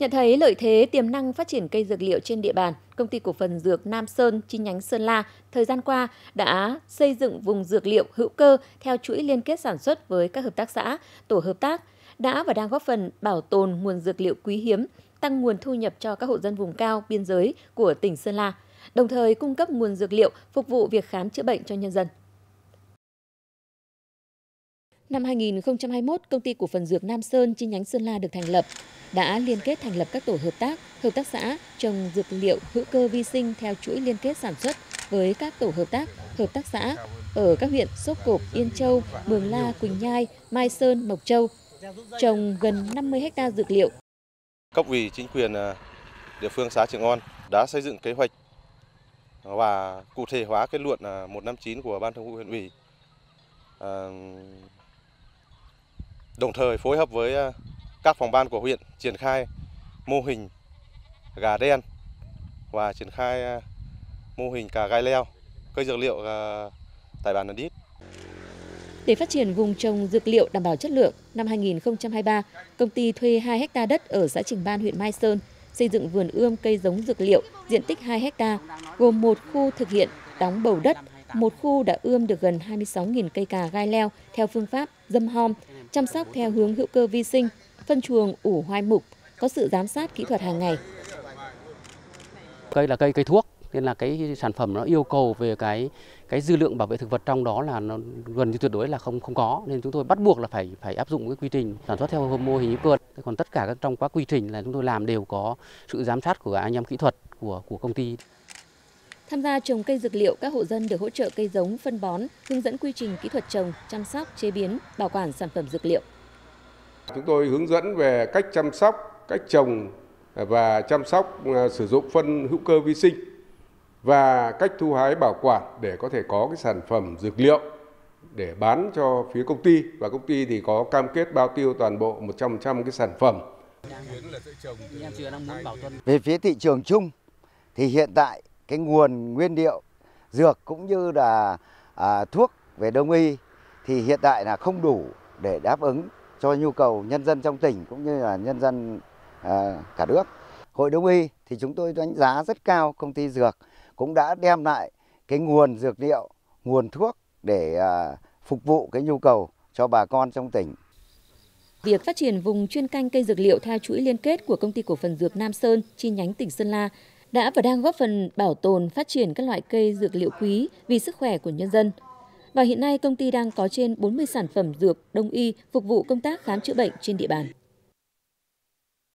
Nhận thấy lợi thế tiềm năng phát triển cây dược liệu trên địa bàn, công ty cổ phần dược Nam Sơn chi nhánh Sơn La thời gian qua đã xây dựng vùng dược liệu hữu cơ theo chuỗi liên kết sản xuất với các hợp tác xã, tổ hợp tác đã và đang góp phần bảo tồn nguồn dược liệu quý hiếm, tăng nguồn thu nhập cho các hộ dân vùng cao biên giới của tỉnh Sơn La, đồng thời cung cấp nguồn dược liệu phục vụ việc khám chữa bệnh cho nhân dân. Năm 2021, công ty cổ phần dược Nam Sơn chi nhánh Sơn La được thành lập, đã liên kết thành lập các tổ hợp tác, hợp tác xã trồng dược liệu hữu cơ vi sinh theo chuỗi liên kết sản xuất với các tổ hợp tác, hợp tác xã ở các huyện Sốp Cộp, Yên Châu, Mường La, Quỳnh Nhai, Mai Sơn, Mộc Châu, trồng gần 50 ha dược liệu. Cấp ủy chính quyền à, địa phương xã Trường On đã xây dựng kế hoạch và cụ thể hóa kết luận à, 159 của Ban Thường vụ huyện ủy à, đồng thời phối hợp với à, các phòng ban của huyện triển khai mô hình gà đen và triển khai à, mô hình cà gai leo, cây dược liệu à, tại bản Nần Đít. Để phát triển vùng trồng dược liệu đảm bảo chất lượng, năm 2023, công ty thuê 2 ha đất ở xã Trình Ban, huyện Mai Sơn, xây dựng vườn ươm cây giống dược liệu diện tích 2 ha, gồm một khu thực hiện đóng bầu đất, một khu đã ươm được gần 26.000 cây cà gai leo theo phương pháp dâm hom, chăm sóc theo hướng hữu cơ vi sinh, phân chuồng ủ hoai mục, có sự giám sát kỹ thuật hàng ngày. Cây là cây cây thuốc nên là cái sản phẩm nó yêu cầu về cái cái dư lượng bảo vệ thực vật trong đó là nó gần như tuyệt đối là không không có. Nên chúng tôi bắt buộc là phải phải áp dụng cái quy trình sản xuất theo mô hình hữu cơ. Còn tất cả các trong quá quy trình là chúng tôi làm đều có sự giám sát của anh em kỹ thuật của của công ty. Tham gia trồng cây dược liệu, các hộ dân được hỗ trợ cây giống, phân bón, hướng dẫn quy trình kỹ thuật trồng, chăm sóc, chế biến, bảo quản sản phẩm dược liệu. Chúng tôi hướng dẫn về cách chăm sóc, cách trồng và chăm sóc à, sử dụng phân hữu cơ vi sinh và cách thu hái bảo quản để có thể có cái sản phẩm dược liệu để bán cho phía công ty và công ty thì có cam kết bao tiêu toàn bộ 100% cái sản phẩm. Về phía thị trường chung thì hiện tại cái nguồn nguyên liệu dược cũng như là à, thuốc về đông y thì hiện tại là không đủ để đáp ứng cho nhu cầu nhân dân trong tỉnh cũng như là nhân dân à, cả nước. Hội đông y thì chúng tôi đánh giá rất cao công ty dược cũng đã đem lại cái nguồn dược liệu, nguồn thuốc để à, phục vụ cái nhu cầu cho bà con trong tỉnh. Việc phát triển vùng chuyên canh cây dược liệu theo chuỗi liên kết của công ty cổ phần dược Nam Sơn chi nhánh tỉnh Sơn La đã và đang góp phần bảo tồn, phát triển các loại cây dược liệu quý vì sức khỏe của nhân dân. Và hiện nay công ty đang có trên 40 sản phẩm dược, đông y phục vụ công tác khám chữa bệnh trên địa bàn.